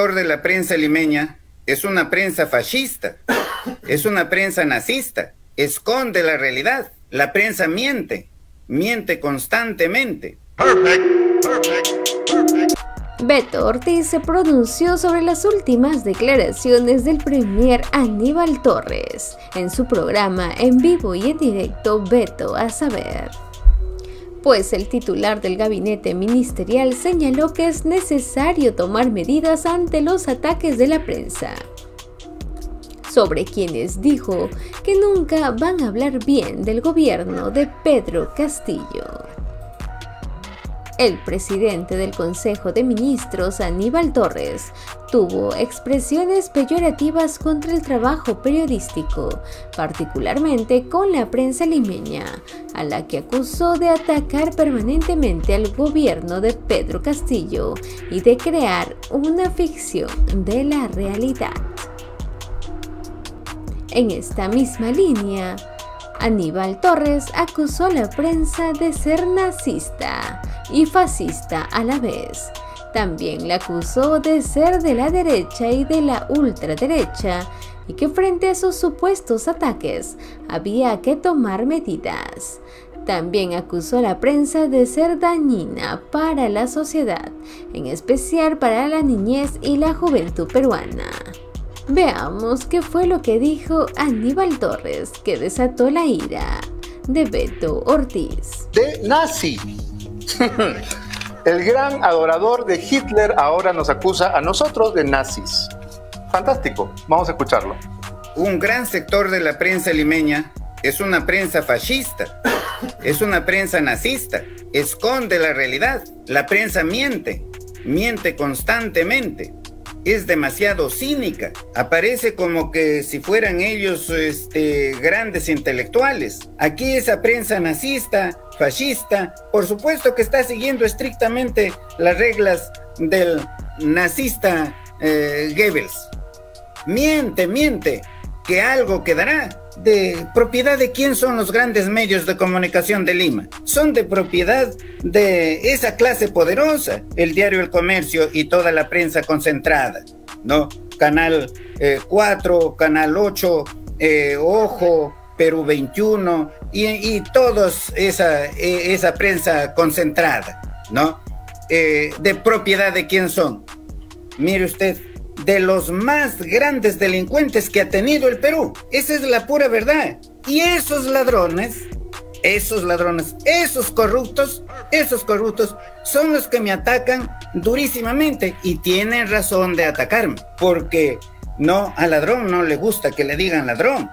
sector de la prensa limeña es una prensa fascista, es una prensa nazista, esconde la realidad. La prensa miente, miente constantemente. Beto Ortiz se pronunció sobre las últimas declaraciones del premier Aníbal Torres en su programa en vivo y en directo Beto a saber pues el titular del gabinete ministerial señaló que es necesario tomar medidas ante los ataques de la prensa, sobre quienes dijo que nunca van a hablar bien del gobierno de Pedro Castillo. El presidente del Consejo de Ministros, Aníbal Torres, tuvo expresiones peyorativas contra el trabajo periodístico, particularmente con la prensa limeña, a la que acusó de atacar permanentemente al gobierno de Pedro Castillo y de crear una ficción de la realidad. En esta misma línea, Aníbal Torres acusó a la prensa de ser nazista y fascista a la vez. También la acusó de ser de la derecha y de la ultraderecha y que frente a sus supuestos ataques había que tomar medidas. También acusó a la prensa de ser dañina para la sociedad, en especial para la niñez y la juventud peruana. Veamos qué fue lo que dijo Aníbal Torres, que desató la ira de Beto Ortiz. De nazi. El gran adorador de Hitler ahora nos acusa a nosotros de nazis. Fantástico, vamos a escucharlo. Un gran sector de la prensa limeña es una prensa fascista, es una prensa nazista, esconde la realidad, la prensa miente, miente constantemente es demasiado cínica. Aparece como que si fueran ellos este, grandes intelectuales. Aquí esa prensa nazista, fascista, por supuesto que está siguiendo estrictamente las reglas del nazista eh, Goebbels. Miente, miente, que algo quedará de propiedad de quién son los grandes medios de comunicación de Lima. Son de propiedad de esa clase poderosa, el diario El Comercio y toda la prensa concentrada, ¿no? Canal 4, eh, Canal 8, eh, Ojo, Perú 21 y, y todos esa, e, esa prensa concentrada, ¿no? Eh, de propiedad de quién son. Mire usted, de los más grandes delincuentes que ha tenido el Perú. Esa es la pura verdad. Y esos ladrones, esos ladrones, esos corruptos, esos corruptos son los que me atacan durísimamente y tienen razón de atacarme, porque no, al ladrón no le gusta que le digan ladrón.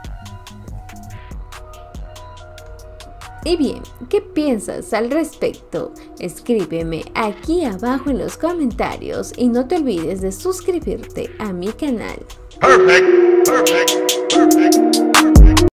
Y bien, ¿qué piensas al respecto? Escríbeme aquí abajo en los comentarios y no te olvides de suscribirte a mi canal.